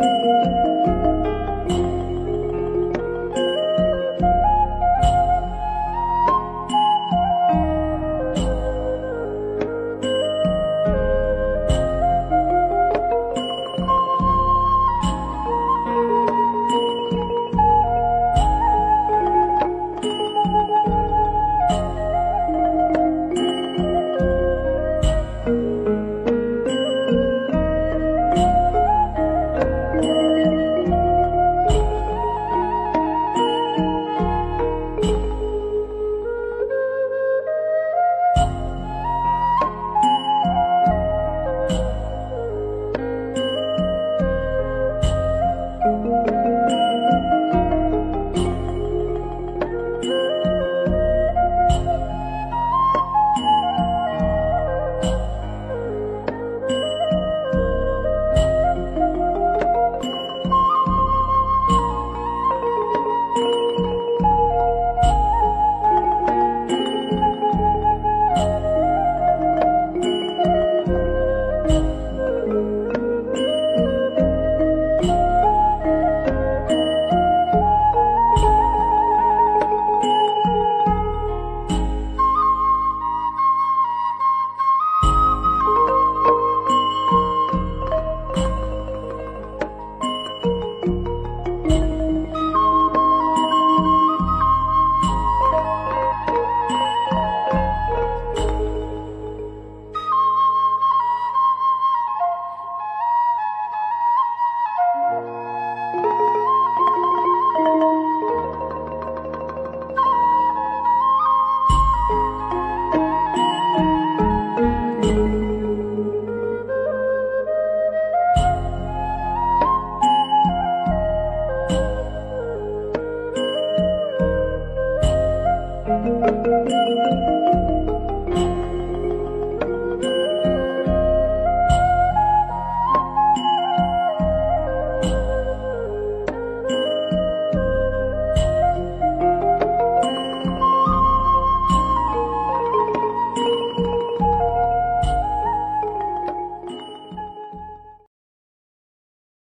you